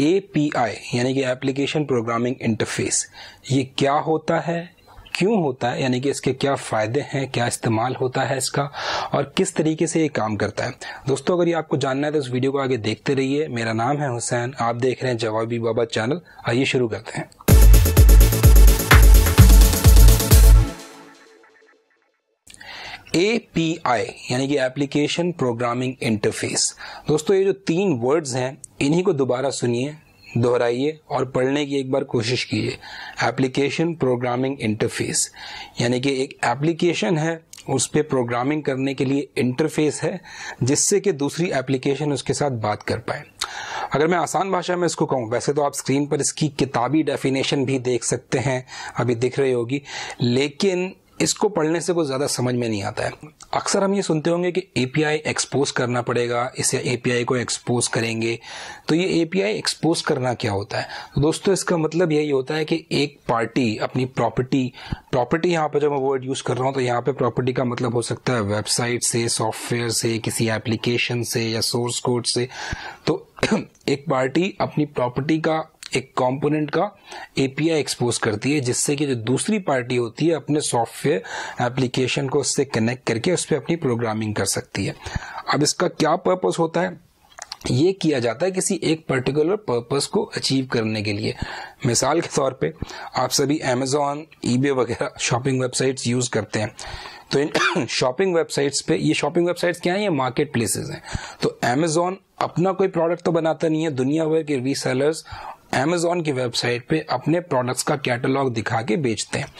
API यानी कि application programming interface ये क्या होता है, क्यों होता है, यानी कि इसके क्या फ़ायदे हैं, क्या इस्तेमाल होता है इसका, और किस तरीके से ये काम करता है। दोस्तों, अगर ये आपको जानना है तो इस वीडियो को आगे देखते रहिए। मेरा नाम है हुसैन, आप देख रहे हैं जवाबी बाबा चैनल। आइए शुरू करते हैं। API यानी कि एप्लीकेशन प्रोग्रामिंग इंटरफेस दोस्तों, ये जो तीन वर्ड्स हैं, इन्हीं को दोबारा सुनिए, दोहराइए और पढ़ने की एक बार कोशिश कीजिए। एप्लीकेशन प्रोग्रामिंग इंटरफेस यानी कि एक एप्लीकेशन है, उस पर प्रोग्रामिंग करने के लिए इंटरफेस है, जिससे कि दूसरी एप्लीकेशन उसके साथ बात कर पाए। अगर मैं आसान भाषा में इसको कहूँ, वैसे तो आप स्क्रीन पर इसकी किताबी डेफिनेशन भी देख सकते हैं, अभी दिख रही होगी, लेकिन इसको पढ़ने से कुछ ज़्यादा समझ में नहीं आता है। अक्सर हम ये सुनते होंगे कि एपीआई एक्सपोज करना पड़ेगा, इसे एपीआई को एक्सपोज करेंगे। तो ये एपीआई एक्सपोज करना क्या होता है? तो दोस्तों, इसका मतलब यही होता है कि एक पार्टी अपनी प्रॉपर्टी प्रॉपर्टी यहाँ पर जब मैं वर्ड यूज़ कर रहा हूँ तो यहाँ पे प्रॉपर्टी का मतलब हो सकता है वेबसाइट से सॉफ्टवेयर से, किसी एप्लीकेशन से या सोर्स कोड से। तो एक पार्टी अपनी प्रॉपर्टी का एक कंपोनेंट का एपीआई एक्सपोज करती है, जिससे कि जो दूसरी पार्टी होती है, अपने सॉफ्टवेयर एप्लीकेशन को उससे कनेक्ट करके उस पर अपनी प्रोग्रामिंग कर सकती है। अब इसका क्या पर्पस होता है? ये किया जाता है किसी एक पर्टिकुलर पर्पस को अचीव करने के लिए। मिसाल के तौर पे, आप सभी अमेजोन ईबे वगैरह शॉपिंग वेबसाइट्स यूज़ करते हैं। तो इन शॉपिंग वेबसाइट्स पे, ये शॉपिंग वेबसाइट्स क्या है? ये मार्केट प्लेसेस हैं। तो अमेजोन अपना कोई प्रोडक्ट तो बनाता नहीं है। दुनिया भर के रीसेलर्स अमेजोन की वेबसाइट पे अपने प्रोडक्ट्स का कैटलॉग दिखा के बेचते हैं।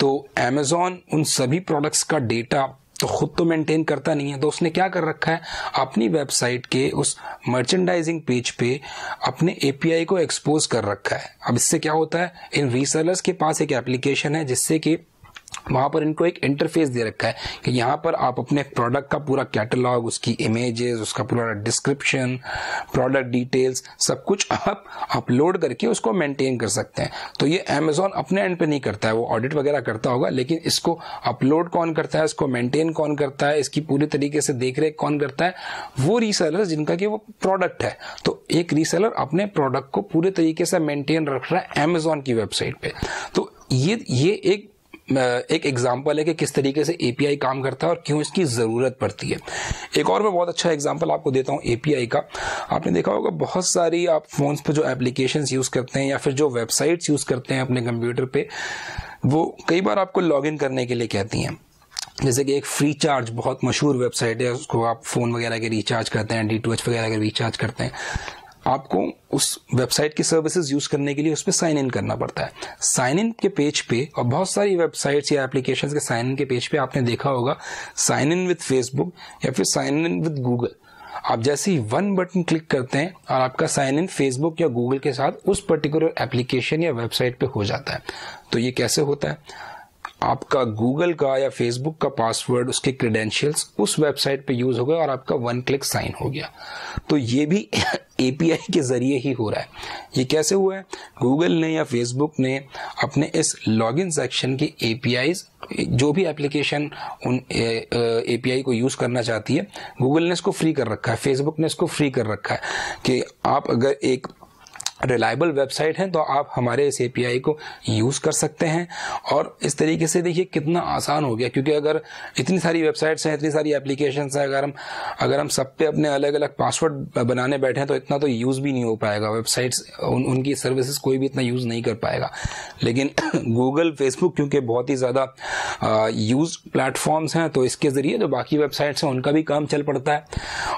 तो अमेजोन उन सभी प्रोडक्ट्स का डेटा तो खुद तो मेंटेन करता नहीं है। तो उसने क्या कर रखा है? अपनी वेबसाइट के उस मर्चेंडाइजिंग पेज पे अपने एपीआई को एक्सपोज कर रखा है। अब इससे क्या होता है? इन रीसेलर्स के पास एक एप्लीकेशन है जिससे कि वहाँ पर इनको एक इंटरफेस दे रखा है कि यहाँ पर आप अपने प्रोडक्ट का पूरा कैटलॉग उसकी इमेजेस उसका पूरा डिस्क्रिप्शन प्रोडक्ट डिटेल्स सब कुछ आप अपलोड करके उसको मेंटेन कर सकते हैं। तो ये अमेजोन अपने एंड पे नहीं करता है, वो ऑडिट वगैरह करता होगा, लेकिन इसको अपलोड कौन करता है, इसको मेंटेन कौन करता है, इसकी पूरी तरीके से देख कौन करता है, वो रीसेलर जिनका कि वो प्रोडक्ट है। तो एक रीसेलर अपने प्रोडक्ट को पूरे तरीके से मेंटेन रख रहा है अमेजोन की वेबसाइट पे। तो ये ये एक एक एग्ज़ाम्पल है कि किस तरीके से एपीआई काम करता है और क्यों इसकी ज़रूरत पड़ती है। एक और मैं बहुत अच्छा एग्ज़ाम्पल आपको देता हूँ एपीआई का। आपने देखा होगा बहुत सारी आप फोन्स पे जो एप्लीकेशंस यूज़ करते हैं या फिर जो वेबसाइट्स यूज़ करते हैं अपने कंप्यूटर पे, वो कई बार आपको लॉगिन करने के लिए कहती हैं। जैसे कि एक फ्री चार्ज बहुत मशहूर वेबसाइट है, उसको आप फ़ोन वगैरह के रिचार्ज करते हैं डी वगैरह के रिचार्ज करते हैं। आपको उस वेबसाइट की सर्विसेज़ यूज़ करने के लिए उस पर साइन इन करना पड़ता है। साइन इन के पेज पे और बहुत सारी वेबसाइट्स या एप्लीकेशंस के साइन इन के पेज पे आपने देखा होगा साइन इन विद फेसबुक या फिर साइन इन विद गूगल आप जैसे ही वन बटन क्लिक करते हैं और आपका साइन इन फेसबुक या गूगल के साथ उस पर्टिकुलर एप्लीकेशन या वेबसाइट पे हो जाता है। तो ये कैसे होता है? आपका गूगल का या फेसबुक का पासवर्ड, उसके क्रेडेंशियल्स उस वेबसाइट पे यूज़ हो गया और आपका वन क्लिक साइन हो गया। तो ये भी एपीआई के ज़रिए ही हो रहा है। ये कैसे हुआ है? गूगल ने या फेसबुक ने अपने इस लॉगिन सेक्शन की एपीआई जो भी एप्लीकेशन उन एपीआई को यूज़ करना चाहती है, गूगल ने इसको फ्री कर रखा है फेसबुक ने इसको फ्री कर रखा है कि आप अगर एक रिलायबल वेबसाइट है तो आप हमारे इस एपीआई को यूज़ कर सकते हैं। और इस तरीके से देखिए कितना आसान हो गया क्योंकि अगर इतनी सारी वेबसाइट्स हैं इतनी सारी एप्लीकेशन हैं अगर हम अगर हम सब पे अपने अलग अलग पासवर्ड बनाने बैठे हैं तो इतना तो यूज़ भी नहीं हो पाएगा। वेबसाइट्स उन, उनकी सर्विसेज़ कोई भी इतना यूज़ नहीं कर पाएगा। लेकिन गूगल फेसबुक क्योंकि बहुत ही ज़्यादा यूज़ प्लेटफॉर्म्स हैं तो इसके ज़रिए जो बाकी वेबसाइट्स हैं उनका भी काम चल पड़ता है।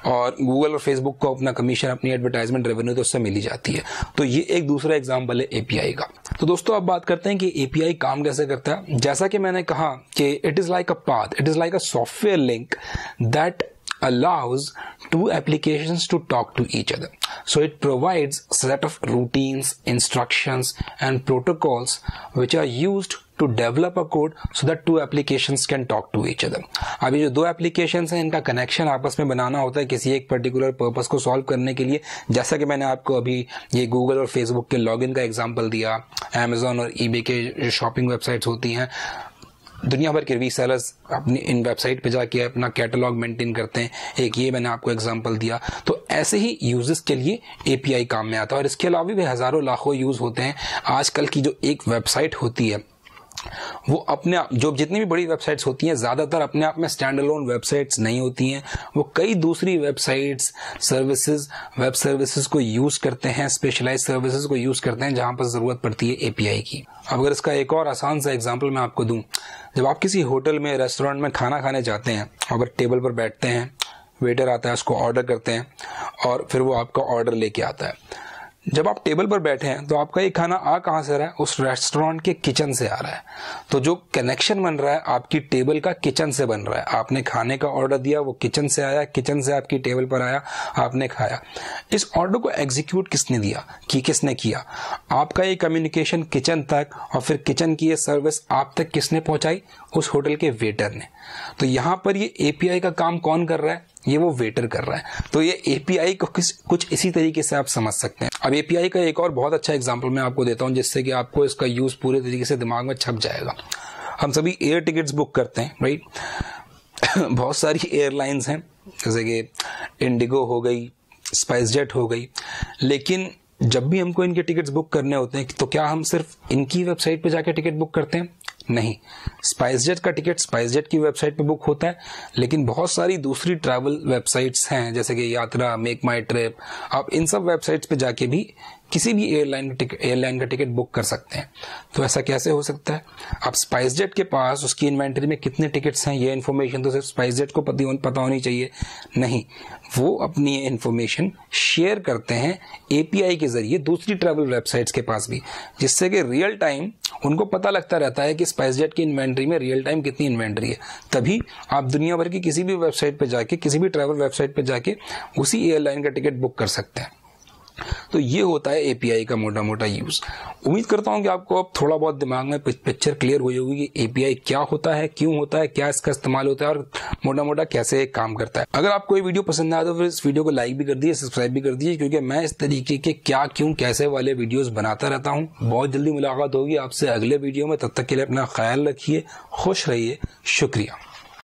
और गूगल और फेसबुक को अपना कमीशन अपनी एडवर्टाइजमेंट रेवेन्यू तो उससे मिली जाती है। तो ये एक दूसरा एग्ज़ाम्पल है एपीआई का तो दोस्तों अब बात करते हैं कि एपीआई काम कैसे करता है जैसा कि मैंने कहा कि it is like a path it is like a software link that allows two applications to talk to each other. So it provides set of routines, instructions and protocols which are used to develop a code so that two application can talk to each other अभी जो दो application हैं, इनका connection आपस में बनाना होता है किसी एक पर्टिकुलर पर्पज को सॉल्व करने के लिए। जैसा कि मैंने आपको अभी ये गूगल और फेसबुक के लॉगिन का एग्ज़ाम्पल दिया अमेजोन और ईबी के जो शॉपिंग वेबसाइट्स होती हैं, दुनिया भर के रीसेलर्स अपनी इन वेबसाइट पे जाके अपना कैटलॉग मेंटेन करते हैं। एक ये मैंने आपको एग्जांपल दिया। तो ऐसे ही यूज़र्स के लिए एपीआई काम में आता है और इसके अलावा भी हज़ारों लाखों यूज़ होते हैं। आजकल की जो एक वेबसाइट होती है वो अपने आप जो जितनी भी बड़ी वेबसाइट्स होती हैं, ज़्यादातर अपने आप में स्टैंड अलोन वेबसाइट्स नहीं होती हैं। वो कई दूसरी वेबसाइट्स सर्विसेज़ वेब सर्विसेज़ को यूज़ करते हैं स्पेशलाइज सर्विसेज़ को यूज़ करते हैं, जहाँ पर ज़रूरत पड़ती है एपीआई की। अब अगर इसका एक और आसान सा एग्ज़ाम्पल मैं आपको दूँ। जब आप किसी होटल में रेस्टोरेंट में खाना खाने जाते हैं, अगर टेबल पर बैठते हैं वेटर आता है, उसको ऑर्डर करते हैं, और फिर वो आपका ऑर्डर लेके आता है। जब आप टेबल पर बैठे हैं तो आपका ये खाना आ कहाँ से रहा है? उस रेस्टोरेंट के किचन से आ रहा है। तो जो कनेक्शन बन रहा है, आपकी टेबल का किचन से बन रहा है। आपने खाने का ऑर्डर दिया, वो किचन से आया किचन से आपकी टेबल पर आया, आपने खाया। इस ऑर्डर को एग्जीक्यूट किसने दिया? कि किसने किया? आपका ये कम्युनिकेशन किचन तक और फिर किचन की ये सर्विस आप तक किसने पहुंचाई? उस होटल के वेटर ने। तो यहाँ पर ये एपीआई का काम कौन कर रहा है? ये वो वेटर कर रहा है। तो ये एपीआई को किस, कुछ इसी तरीके से आप समझ सकते हैं। अब एपीआई का एक और बहुत अच्छा एग्ज़ाम्पल मैं आपको देता हूँ, जिससे कि आपको इसका यूज़ पूरे तरीके से दिमाग में छप जाएगा। हम सभी एयर टिकट्स बुक करते हैं राइट बहुत सारी एयरलाइंस हैं, जैसे कि इंडिगो हो गई स्पाइस जेट हो गई। लेकिन जब भी हमको इनके टिकट्स बुक करने होते हैं तो क्या हम सिर्फ़ इनकी वेबसाइट पे जाके टिकट बुक करते हैं? नहीं। स्पाइस जेट का टिकट स्पाइस जेट की वेबसाइट पे बुक होता है, लेकिन बहुत सारी दूसरी ट्रैवल वेबसाइट्स हैं, जैसे कि यात्रा मेक माई ट्रिप आप इन सब वेबसाइट्स पे जाके भी किसी भी एयरलाइन एयरलाइन का टिकट बुक कर सकते हैं। तो ऐसा कैसे हो सकता है? अब स्पाइस जेट के पास उसकी इन्वेंट्री में कितने टिकट्स हैं, ये इन्फॉर्मेशन तो सिर्फ़ स्पाइस जेट को पता होनी चाहिए। नहीं, वो अपनी इन्फॉर्मेशन शेयर करते हैं एपीआई के ज़रिए दूसरी ट्रैवल वेबसाइट्स के पास भी, जिससे कि रियल टाइम उनको पता लगता रहता है कि स्पाइस जेट की इन्वेंट्री में रियल टाइम कितनी इन्वेंट्री है। तभी आप दुनिया भर की किसी भी वेबसाइट पर जाके, किसी भी ट्रैवल वेबसाइट पर जाके उसी एयरलाइन का टिकट बुक कर सकते हैं। तो ये होता है एपीआई का मोटा मोटा यूज़ उम्मीद करता हूँ कि आपको अब थोड़ा बहुत दिमाग में पिक्चर क्लियर हुई होगी कि एपीआई क्या होता है, क्यों होता है, क्या इसका इस्तेमाल होता है और मोटा मोटा कैसे काम करता है। अगर आपको ये वीडियो पसंद आया तो फिर इस वीडियो को लाइक भी कर दिए सब्सक्राइब भी कर दीजिए, क्योंकि मैं इस तरीके के क्या, क्यों, कैसे वाले वीडियोस बनाता रहता हूँ। बहुत जल्दी मुलाकात होगी आपसे अगले वीडियो में, तब तक के लिए अपना ख्याल रखिए, खुश रहिए, शुक्रिया।